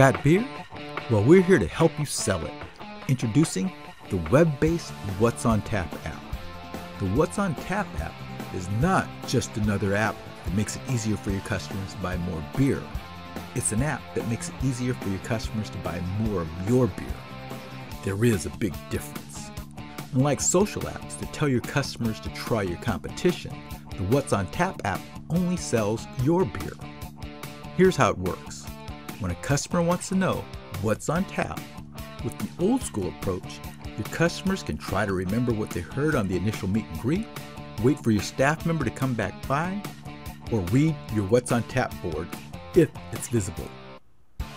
Got beer? Well, we're here to help you sell it. Introducing the web based What's on Tap app. The What's on Tap app is not just another app that makes it easier for your customers to buy more beer. It's an app that makes it easier for your customers to buy more of your beer. There is a big difference. Unlike social apps that tell your customers to try your competition, the What's on Tap app only sells your beer. Here's how it works. When a customer wants to know what's on tap, with the old school approach, your customers can try to remember what they heard on the initial meet and greet, wait for your staff member to come back by, or read your What's on Tap board if it's visible.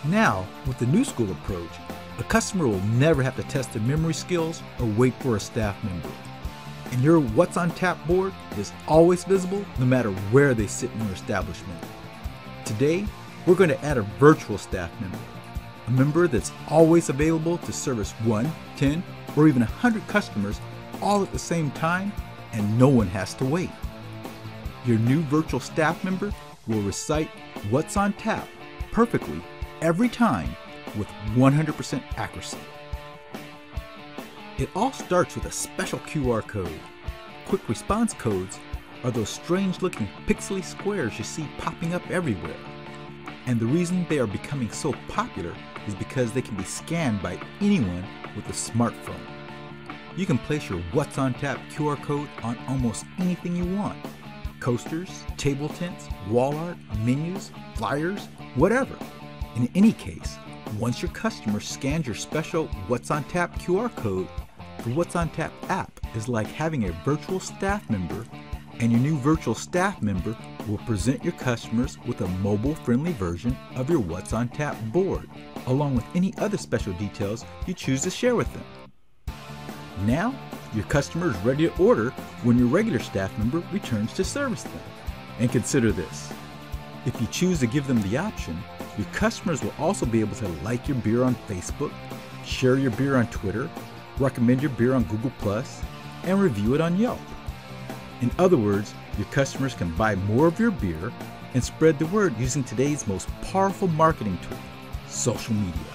Now, with the new school approach, a customer will never have to test their memory skills or wait for a staff member. And your What's on Tap board is always visible no matter where they sit in your establishment. Today, we're going to add a virtual staff member, a member that's always available to service 1, 10, or even 100 customers all at the same time, and no one has to wait. Your new virtual staff member will recite what's on tap perfectly every time with 100% accuracy. It all starts with a special QR code. Quick response codes are those strange looking pixely squares you see popping up everywhere. And the reason they are becoming so popular is because they can be scanned by anyone with a smartphone. You can place your What's on Tap QR code on almost anything you want coasters, table tents, wall art, menus, flyers, whatever. In any case, once your customer scans your special What's on Tap QR code, the What's on Tap app is like having a virtual staff member, and your new virtual staff member will present your customers with a mobile friendly version of your What's on Tap board, along with any other special details you choose to share with them. Now, your customer is ready to order when your regular staff member returns to service them. And consider this if you choose to give them the option, your customers will also be able to like your beer on Facebook, share your beer on Twitter, recommend your beer on Google, and review it on Yelp. In other words, your customers can buy more of your beer and spread the word using today's most powerful marketing tool social media.